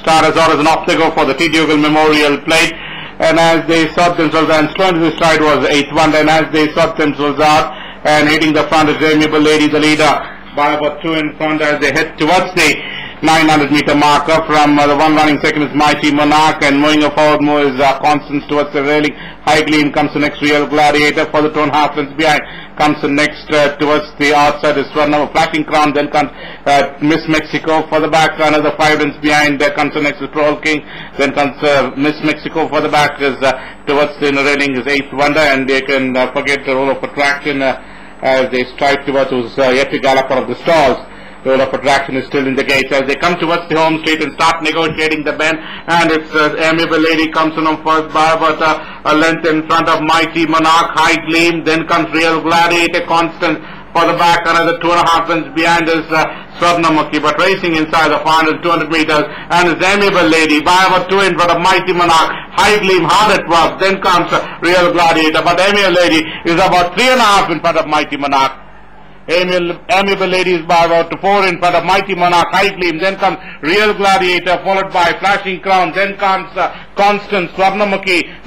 Star Azor is an obstacle for the T. Dougal Memorial Plate. And as they sort themselves, and to stride was the eighth one, and as they sort themselves out, and hitting the front is Amiable Lady, the leader, by about two in front as they head towards the 900 meter marker. From uh, the one running second is Mighty Monarch, and moving forward more is uh, Constance towards the railing. High Gleam comes the next Real Gladiator for the a half lengths behind. Comes the next uh, towards the outside is Swarnava Flashing Crown, then comes uh, Miss Mexico for the back, another five lengths behind. There comes the next is Troll King, then comes uh, Miss Mexico for the back is uh, towards the railing is Eighth Wonder, and they can uh, forget the role of attraction uh, as they strike towards who's uh, yet to gallop out of the stalls. Role of attraction is still in the gates as they come towards the home straight and start negotiating the bend. And it's uh, amiable lady comes in on first by about uh, a length in front of mighty monarch, high gleam. Then comes real gladiator, Constance for the back, another two and a half lengths behind is uh, Swarnamukhi, but racing inside the 400, 200 meters, and is amiable lady by about two in front of mighty monarch, high gleam, hard at work. Then comes uh, real gladiator, but amiable lady is about three and a half in front of mighty monarch. Amiable, is by about four in front of mighty monarch, high. Then comes real gladiator, followed by flashing crown. Then comes uh, Constance, Swarnamukhi,